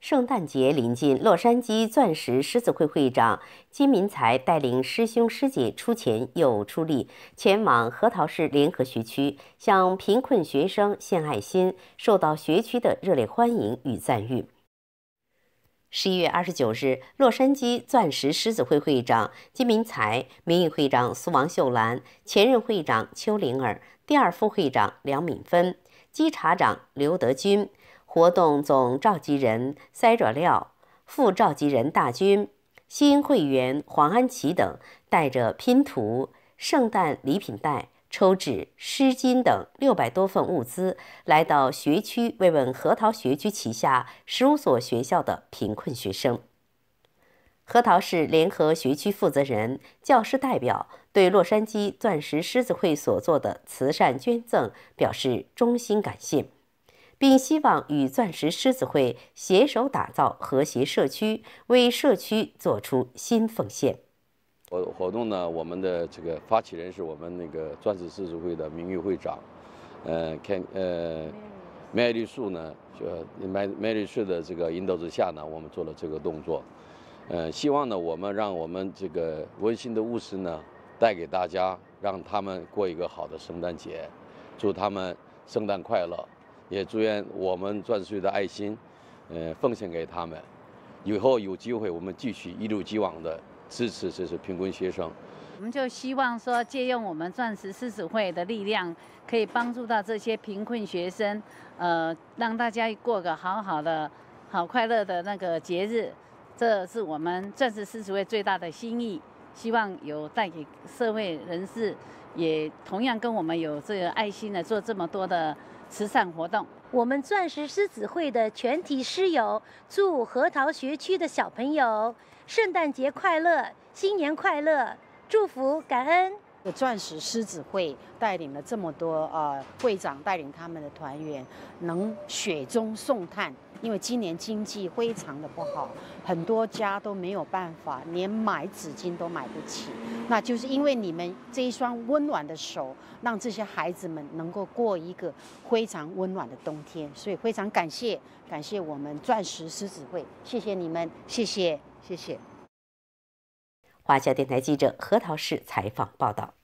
圣诞节临近，洛杉矶钻石狮子会会长金明才带领师兄师姐出钱又出力，前往核桃市联合学区向贫困学生献爱心，受到学区的热烈欢迎与赞誉。十一月二十九日，洛杉矶钻石狮子会会长金明才、名誉会长苏王秀兰、前任会长邱灵儿、第二副会长梁敏芬、稽查长刘德军。活动总召集人塞若廖、副召集人大军、新会员黄安琪等，带着拼图、圣诞礼品袋、抽纸、湿巾等六百多份物资，来到学区慰问核桃学区旗下十五所学校的贫困学生。核桃市联合学区负责人、教师代表对洛杉矶钻石狮子会所做的慈善捐赠表示衷心感谢。并希望与钻石狮子会携手打造和谐社区，为社区做出新奉献。活活动呢，我们的这个发起人是我们那个钻石狮子会的名誉会长，呃，看呃，麦丽树呢，就麦麦丽树的这个引导之下呢，我们做了这个动作，呃，希望呢，我们让我们这个温馨的物事呢，带给大家，让他们过一个好的圣诞节，祝他们圣诞快乐。也祝愿我们钻石的爱心，呃，奉献给他们。以后有机会，我们继续一如既往的支持这些贫困学生。我们就希望说，借用我们钻石狮子会的力量，可以帮助到这些贫困学生，呃，让大家过个好好的、好快乐的那个节日。这是我们钻石狮子会最大的心意，希望有带给社会人士，也同样跟我们有这个爱心的做这么多的。慈善活动，我们钻石狮子会的全体师友祝核桃学区的小朋友圣诞节快乐，新年快乐，祝福感恩。钻石狮子会带领了这么多呃会长带领他们的团员，能雪中送炭。因为今年经济非常的不好，很多家都没有办法，连买纸巾都买不起。那就是因为你们这一双温暖的手，让这些孩子们能够过一个非常温暖的冬天。所以非常感谢，感谢我们钻石狮子会，谢谢你们，谢谢，谢谢。华夏电台记者核桃市采访报道。